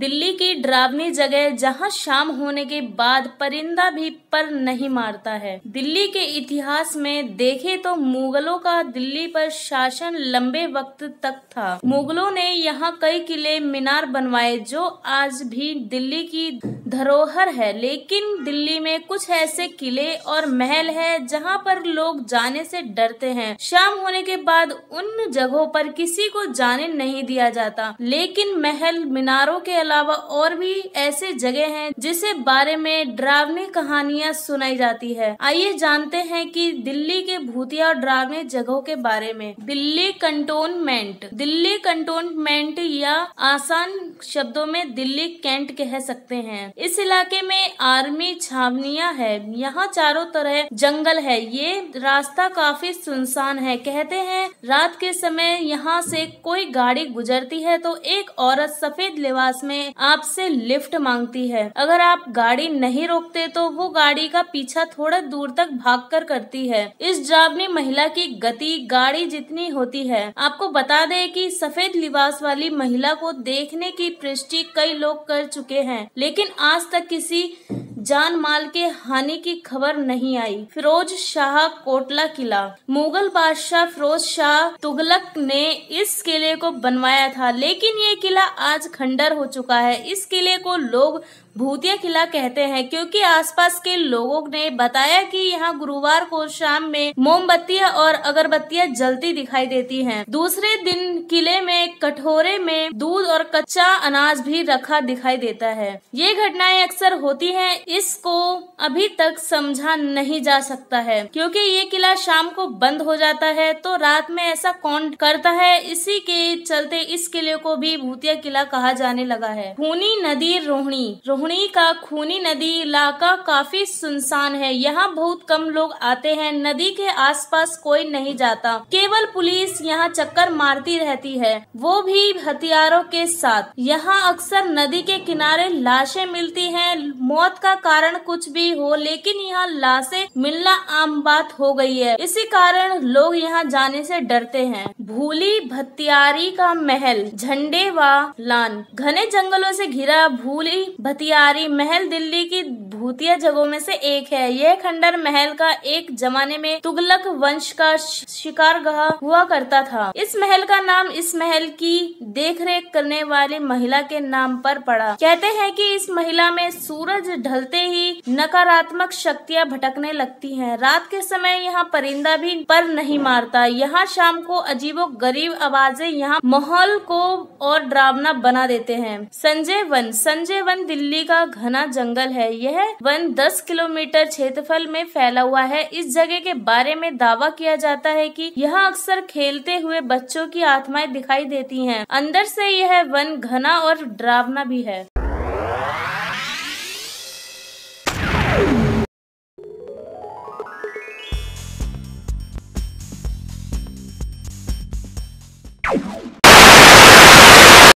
दिल्ली की डरावनी जगह जहाँ शाम होने के बाद परिंदा भी पर नहीं मारता है। दिल्ली के इतिहास में देखे तो मुगलों का दिल्ली पर शासन लंबे वक्त तक था। मुगलों ने यहाँ कई किले मीनार बनवाए, जो आज भी दिल्ली की धरोहर है। लेकिन दिल्ली में कुछ ऐसे किले और महल है जहाँ पर लोग जाने से डरते हैं। शाम होने के बाद उन जगहों पर किसी को जाने नहीं दिया जाता। लेकिन महल मीनारों के अलावा और भी ऐसे जगह हैं जिसे बारे में डरावनी कहानियाँ सुनाई जाती है। आइए जानते हैं कि दिल्ली के भूतिया और डरावनी जगहों के बारे में। दिल्ली कंटोनमेंट। दिल्ली कंटोनमेंट या आसान शब्दों में दिल्ली कैंट कह सकते हैं। इस इलाके में आर्मी छावनिया है। यहाँ चारों तरह जंगल है। ये रास्ता काफ़ी सुनसान है। कहते हैं, रात के समय यहाँ से कोई गाड़ी गुजरती है तो एक औरत सफ़ेद लिबास में आपसे लिफ्ट मांगती है। अगर आप गाड़ी नहीं रोकते तो वो गाड़ी का पीछा थोड़ा दूर तक भाग कर करती है। इस ड्रावनी महिला की गति, गाड़ी जितनी होती है। आपको बता दें कि सफ़ेद लिबास वाली महिला को देखने की पृष्टि कई लोग कर चुके हैं, लेकिन आज तक किसी जान माल के हानि की खबर नहीं आई। फिरोज शाह कोटला किला। मुगल बादशाह फिरोज शाह तुगलक ने इस किले को बनवाया था, लेकिन ये किला आज खंडर हो चुका है। इस किले को लोग भूतिया किला कहते हैं, क्योंकि आसपास के लोगों ने बताया कि यहाँ गुरुवार को शाम में मोमबत्तियाँ और अगरबत्तियाँ जलती दिखाई देती हैं। दूसरे दिन किले में कटोरे में दूध और कच्चा अनाज भी रखा दिखाई देता है। ये घटनाएँ अक्सर होती हैं, इसको अभी तक समझा नहीं जा सकता है। क्योंकि ये किला शाम को बंद हो जाता है तो रात में ऐसा कौन करता है, इसी के चलते इस किले को भी भूतिया किला कहा जाने लगा है। खूनी नदी रोहिणी रोहिणी का खूनी नदी इलाका काफ़ी सुनसान है। यहाँ बहुत कम लोग आते हैं। नदी के आसपास कोई नहीं जाता। केवल पुलिस यहाँ चक्कर मारती रहती है। वो भी हथियारों के साथ। यहाँ अक्सर नदी के किनारे लाशें मिलती हैं। मौत का कारण कुछ भी हो, लेकिन यहाँ लाशें मिलना आम बात हो गई है। इसी कारण लोग यहाँ जाने से डरते हैं। भूली भतियारी का महल, झंडे व लान। घने जंगलों से घिरा भूली भतियारी महल दिल्ली की भूतिया जगहों में से एक है। यह खंडर महल का एक जमाने में तुगलक वंश का शिकार हुआ करता था। इस महल का नाम इस महल की देखरेख करने वाली महिला के नाम पर पड़ा। कहते हैं कि इस महिला में सूरज ढलते ही नकारात्मक शक्तियाँ भटकने लगती हैं। रात के समय यहाँ परिंदा भी पर नहीं मारता। यहाँ शाम को अजीबो गरीब आवाज़ें यहाँ माहौल को और डरावना बना देते हैं। संजय वन संजय वन दिल्ली का घना जंगल है। यह वन 10 किलोमीटर क्षेत्रफल में फैला हुआ है। इस जगह के बारे में दावा किया जाता है कि यहाँ अक्सर खेलते हुए बच्चों की आत्माएँ दिखाई देती हैं। अंदर से यह वन घना और डरावना भी है।